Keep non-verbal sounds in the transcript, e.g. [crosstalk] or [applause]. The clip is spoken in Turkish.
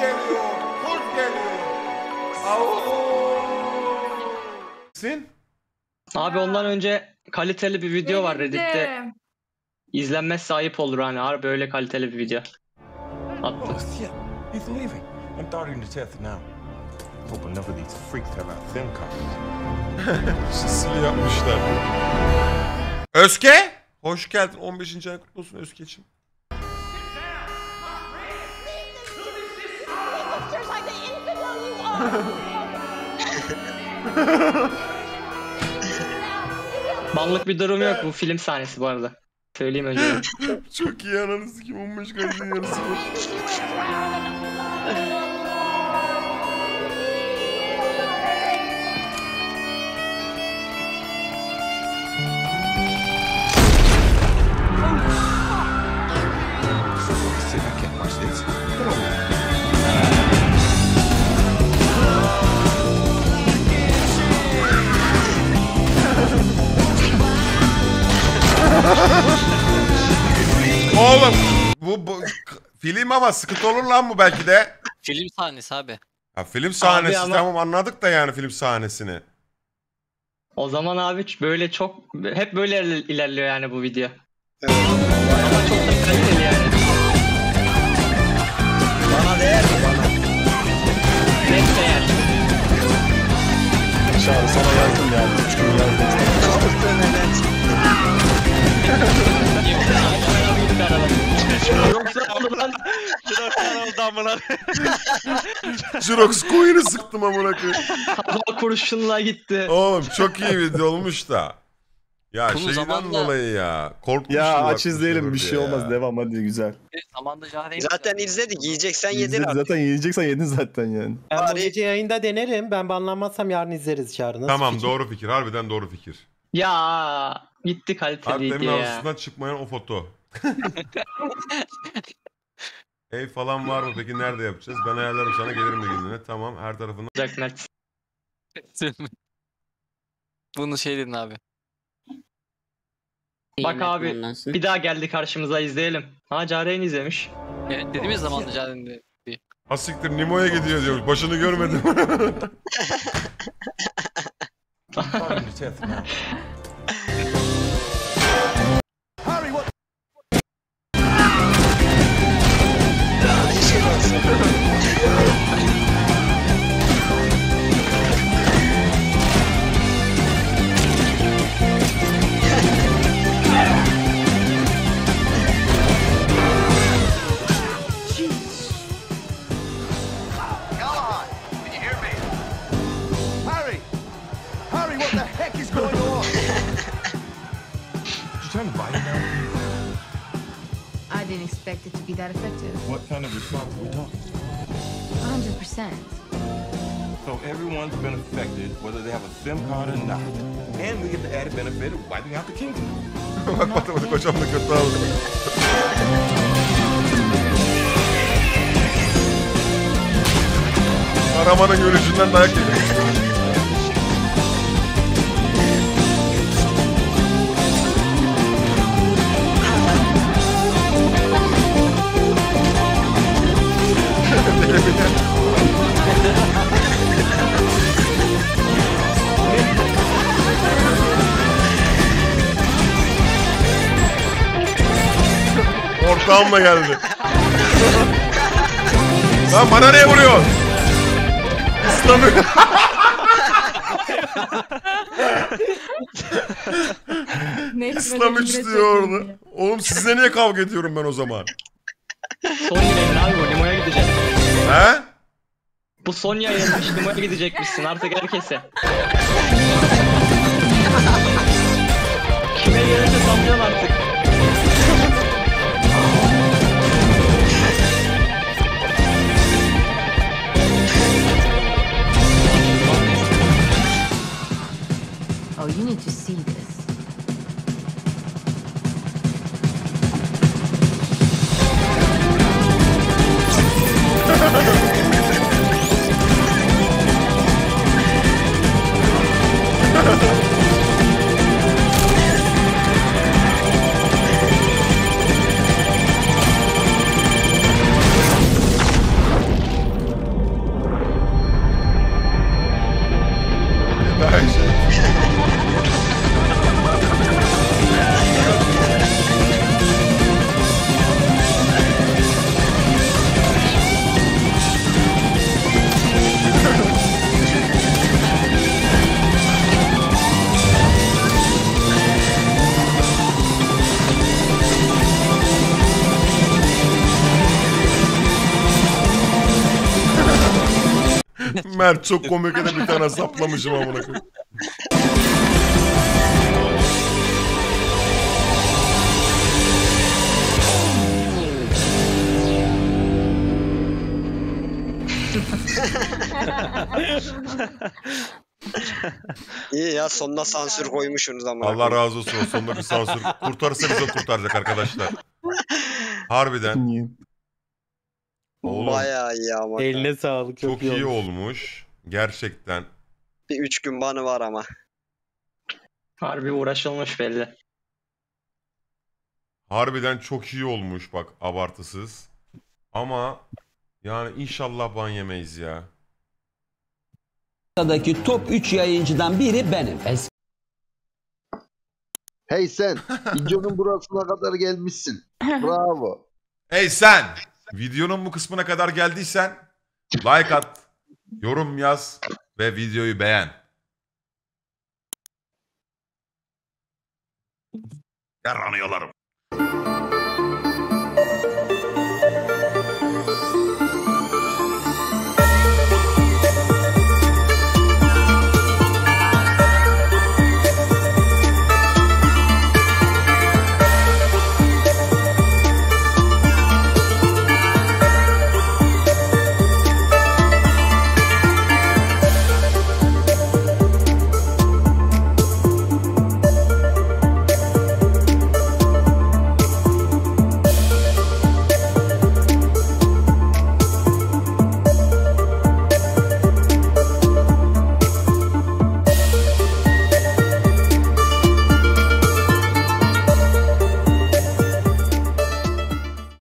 geliyor. Kurt geliyor. Sin? Abi ondan önce kaliteli bir video var. Reddit'te. İzlenmezse ayıp olur hani harbi öyle kaliteli bir video. Attım. Oh. He's leaving. I'm starting the test now. Hope of these freaks have our sim. Sicilya yapmışlar. Özke? Hoş geldin. 15. ay kutlu olsun Özke'cim. Banlık bir durum yok bu film sahnesi bu arada. Söyleyeyim önce. Çok iyi ananı sikim 15 kaçın yarısı bu. [laughs] Oğlum bu, bu film ama sıkıntı olur lan bu belki de. Film sahnesi abi. Ha, film sahnesi ama- tamam anladık da yani film sahnesini. O zaman abi böyle çok hep böyle iler- ilerliyor yani bu video. Ama çok da kaliteli yani. Bana değer mi bana? Net değer. Çağrı sana yazdım yani. Üç gün yazdım. Jirox coin'i sıktım amına koyayım. Hava kurşunla gitti. Oğlum çok iyi video olmuş da. Ya Bunu şeyden zamanla- dolayı ya. Korkmuştum. Ya aç izleyelim bir şey ya. olmaz devam hadi güzel. Zamanda. Zaten izledik. Yiyeceksen yedin İzle, artık. zaten yiyeceksen yedin zaten yani. Ben bu gece yayında denerim. Ben banlanmazsam yarın izleriz çağrı. Nasıl Tamam fikir? doğru fikir. Harbiden doğru fikir. Ya gitti kaliteliydi Harflerin ya. arasından çıkmayan o foto. [laughs] Ev falan var mı peki nerede yapacağız? Ben ayarlarım sana gelirim bir gününe. Tamam her. Jack Knight. [laughs] Bunu şey dedin abi. Bak abi bir daha geldi karşımıza izleyelim. Ha Caren izlemiş. Evet dediğimiz zamanda Jahreyn'de. Ha siktir Nimo'ya gidiyor diyor. Başını görmedim. [laughs] expect it to be that effective. What kind of response are we talking? 100%. So everyone's been affected, whether they have a SIM card or not. And we get the added benefit of wiping out the kingdom. [laughs] Bak matematik hocam da kötü aldı. Aramanın görüşünden dayak yedim. [laughs] Ortağımla geldi. Lan bana ne vuruyor? İslam'ı. İslam 3 diyor orada. Oğlum sizle niye kavga ediyorum ben o zaman? Son yayın abi bu Limo'ya gidecek. He? Bu son yayınmış Limo'ya gidecekmişsin artık herkese. Kime gelirse sallayacaksın artık. Mert çok komik de bir tane saplamışım amına koyayım. İyi ya sonuna sansür koymuşsunuz ama. Allah razı olsun. Sonunda bir sansür kurtarırsa bizi kurtaracak arkadaşlar. Harbiden. Oğlum Bayağı iyi ama. Eline sağlık. çok iyi olmuş. olmuş. Gerçekten. Bir üç gün banı var ama. Harbi uğraşılmış belli. Harbiden çok iyi olmuş bak abartısız. Ama yani inşallah ban yemeyiz ya. Daki top 3 yayıncıdan biri benim. Hey sen, videonun burasına kadar gelmişsin. [laughs] Bravo. Hey sen! Videonun bu kısmına kadar geldiysen like at, yorum yaz ve videoyu beğen. Yaranıyorlarım.